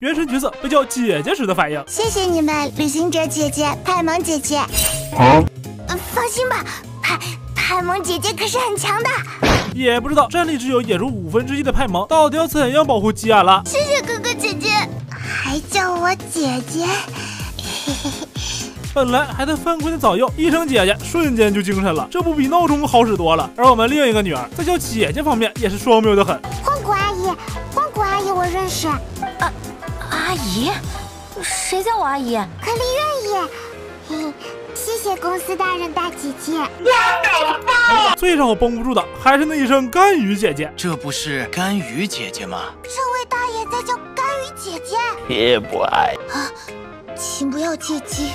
原神角色被叫姐姐时的反应。谢谢你们，旅行者姐姐、派蒙姐姐。呃，放心吧，派派蒙姐姐可是很强的。也不知道战力只有野猪五分之一的派蒙，到底要怎样保护吉安了？谢谢哥哥姐姐，还叫我姐姐。嘿嘿嘿本来还在犯困的早柚，一声姐姐，瞬间就精神了，这不比闹钟好使多了。而我们另一个女儿，在叫姐姐方面也是双标的很。阿姨，谁叫我阿姨？可丽愿意。嘿，谢谢公司大人大姐姐。最让我绷不住的还是那一声甘雨姐姐，这不是甘雨姐姐吗？这位大爷在叫甘雨姐姐，也不爱啊，请不要借机。